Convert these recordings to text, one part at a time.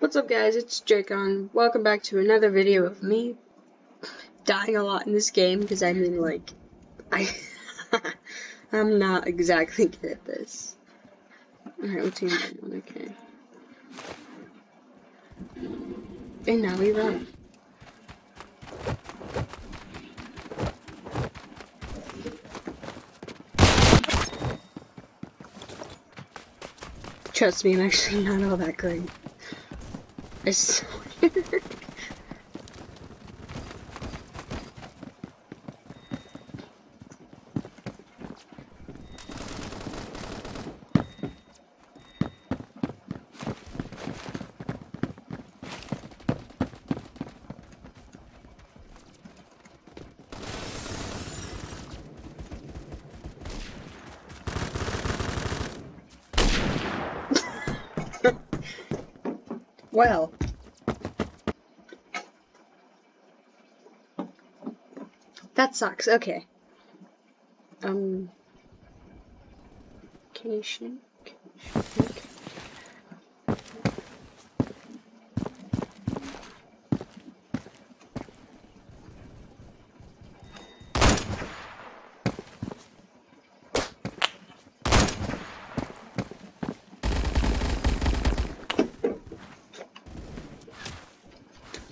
What's up guys, it's Drakon. Welcome back to another video of me dying a lot in this game because I mean like I I'm not exactly good at this. Alright, we're team one, okay. And now we run. Trust me, I'm actually not all that great. Swear. well. That sucks. Okay. Um. Cation. Okay.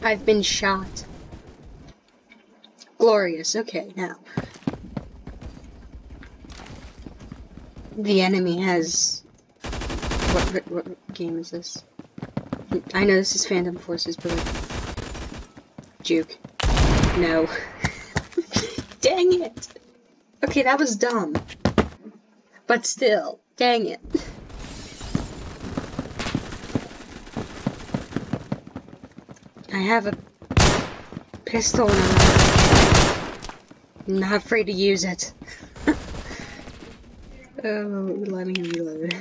I've been shot. Glorious. Okay, now. The enemy has... What, what game is this? I know this is Phantom Forces, but... Juke. No. dang it! Okay, that was dumb. But still, dang it. I have a pistol and I'm not afraid to use it. oh, let me reload.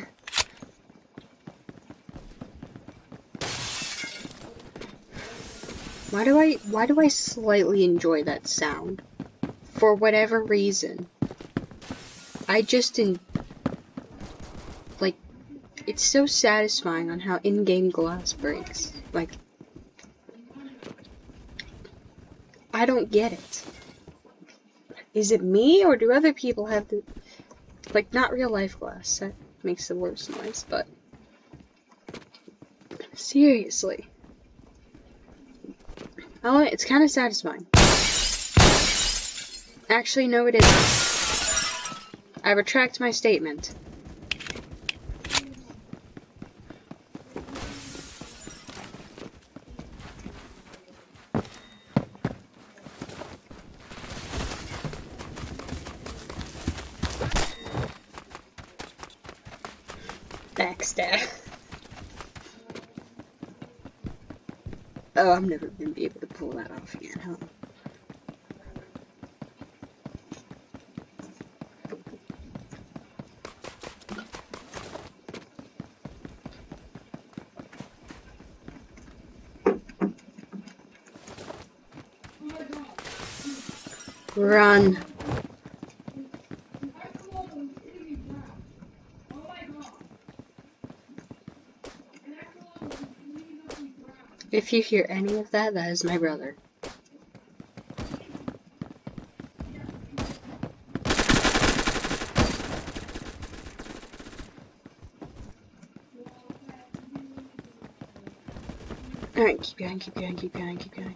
Why do I why do I slightly enjoy that sound? For whatever reason. I just in like it's so satisfying on how in-game glass breaks. Like I don't get it. Is it me, or do other people have the... Like, not real life glass. That makes the worst noise, but... Seriously. Oh, it's kind of satisfying. Actually, no it isn't. I retract my statement. Backstab. Oh, I'm never gonna be able to pull that off again, huh? Run. If you hear any of that, that is my brother. Alright, keep going, keep going, keep going, keep going.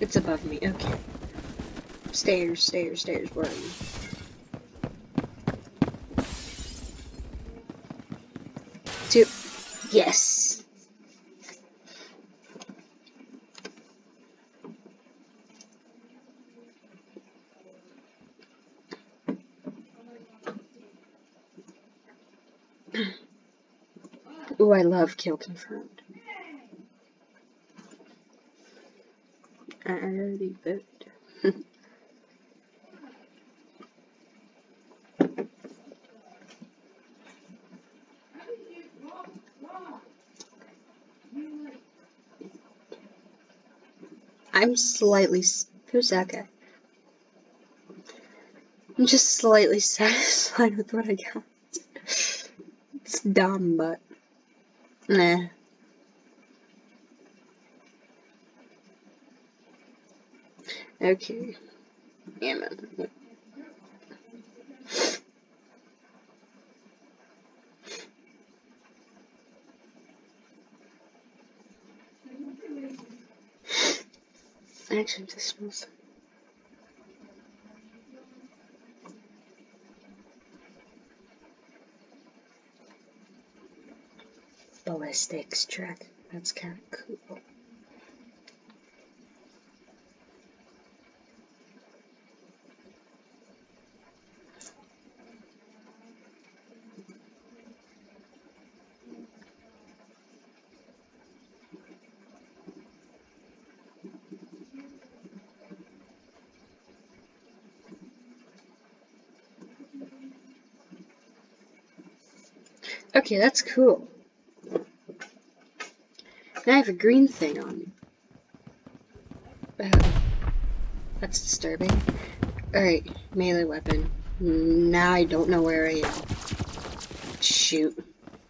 It's above me, okay. Stairs, stairs, stairs, where are you? Two. Yes. Ooh, I love kill confirmed. I already voted. I'm slightly. Who's that guy? I'm just slightly satisfied with what I got. It's dumb, but Nah. Okay. It. Ballistics track. That's kind of cool. Okay, that's cool. Now I have a green thing on me. Uh, that's disturbing. Alright, melee weapon. Now I don't know where I am. Shoot.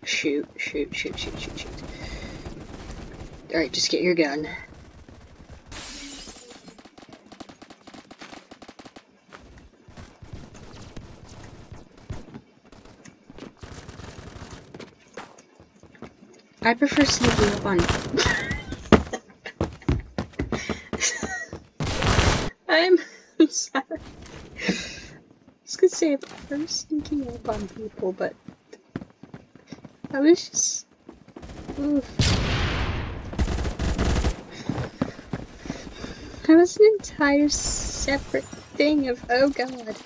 Shoot, shoot, shoot, shoot, shoot, shoot. Alright, just get your gun. I prefer sneaking up on. I'm, sorry. I was gonna say I prefer sneaking up on people, but I was just. Oof. That was an entire separate thing of oh god.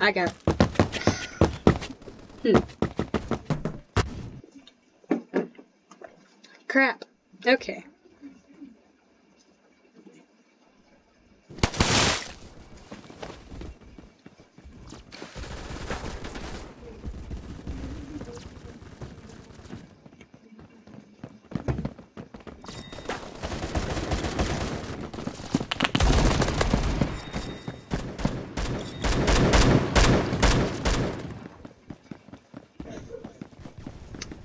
I got. Hmm. Okay.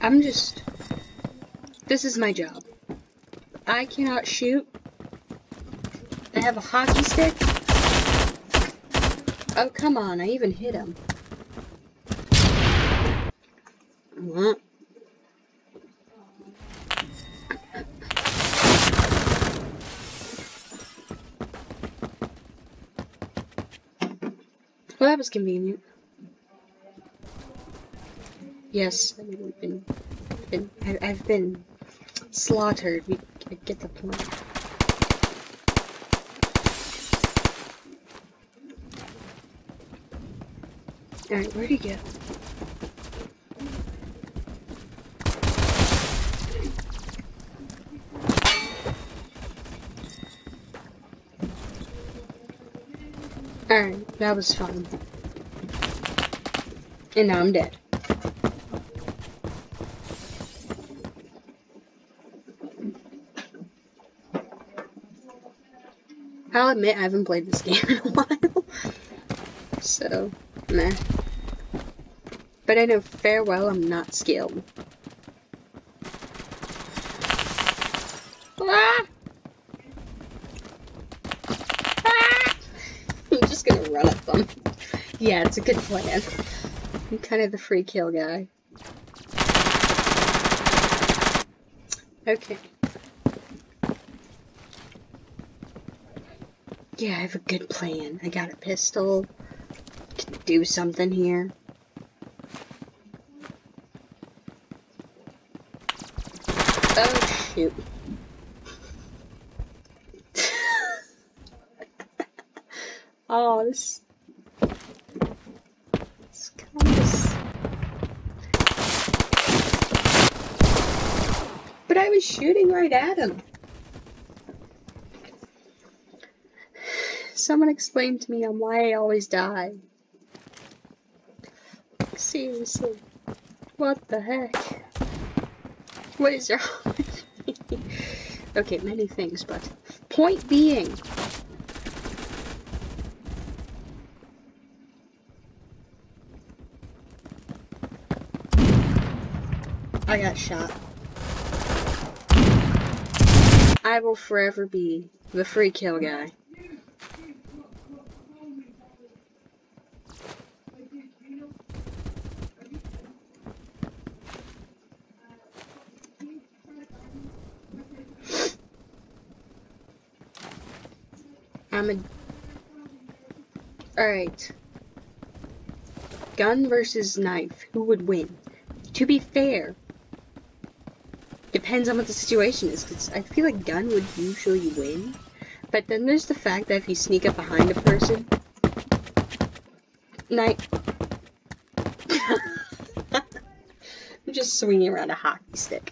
I'm just this is my job. I cannot shoot. I have a hockey stick. Oh, come on. I even hit him. What? Well, that was convenient. Yes, been, been I've been slaughtered. We get the point. Alright, where'd he go? Alright, that was fun. And now I'm dead. Admit I haven't played this game in a while. so, meh. But I know fair well I'm not skilled. Ah! Ah! I'm just gonna run at them. Yeah, it's a good plan. I'm kind of the free kill guy. Okay. Yeah, I have a good plan. I got a pistol. Can do something here. Oh, shoot. oh, this... This kind of... But I was shooting right at him. Someone explain to me on why I always die. Seriously. What the heck? What is wrong with me? okay, many things, but point being, I got shot. I will forever be the free kill guy. I'm a... Alright. Gun versus knife. Who would win? To be fair, depends on what the situation is, because I feel like gun would usually win. But then there's the fact that if you sneak up behind a person, knife... I'm just swinging around a hockey stick.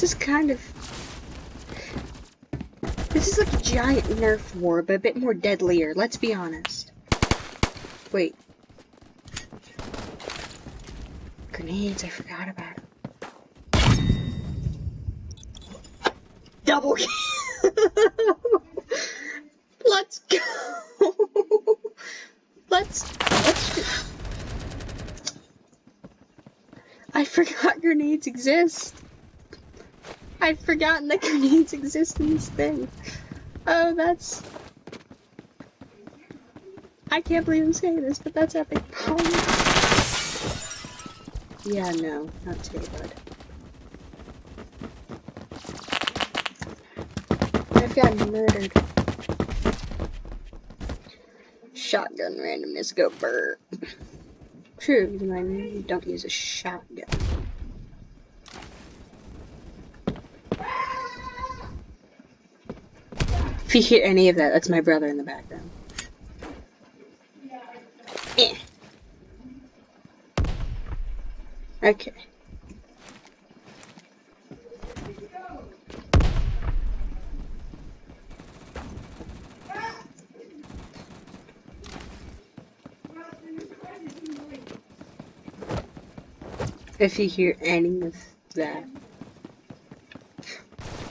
this is kind of... This is like a giant Nerf war, but a bit more deadlier, let's be honest. Wait. Grenades, I forgot about it. double kill. let's go. let's let's I forgot grenades exist. I've forgotten the grenades exist in this thing. Oh, that's... I can't believe I'm saying this, but that's epic. Yeah, no, not today, bud. got murdered. Shotgun randomness go burr. True, though I don't use a shotgun. If you hear any of that, that's my brother in the background. Eh. Okay. if you hear any of that.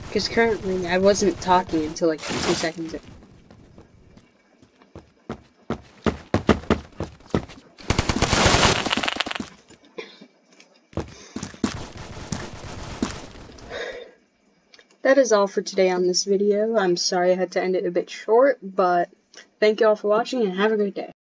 Because currently, I wasn't talking until like two seconds ago. That is all for today on this video. I'm sorry I had to end it a bit short, but thank you all for watching and have a great day.